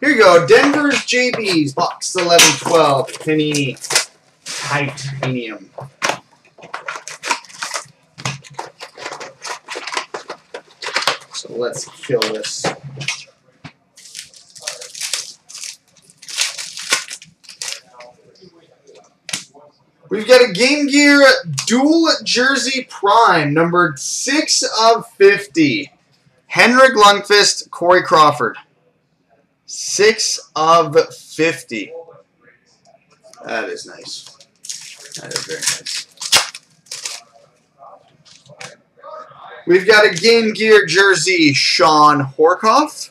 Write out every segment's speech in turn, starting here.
Here you go. Denver's JB's box 1112 Panini Titanium. So let's kill this. We've got a Game Gear Dual Jersey Prime, numbered 6 of 50. Henrik Lundqvist, Corey Crawford. 6 of 50. That is nice. That is very nice. We've got a Game Gear jersey, Shawn Horcoff.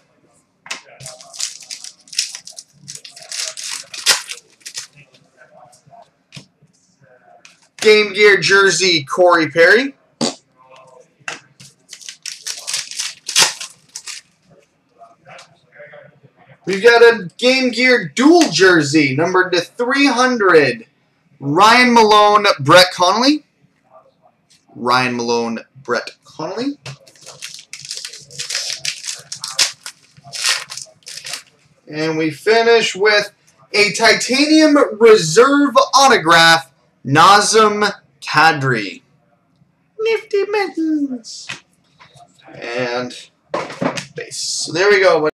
Game Gear jersey, Corey Perry. We've got a Game Gear dual jersey, numbered to 300. Ryan Malone, Brett Connolly. Ryan Malone, Brett Connolly. And we finish with a titanium reserve autograph, Nazem Kadri. Nifty mittens. And base. So there we go.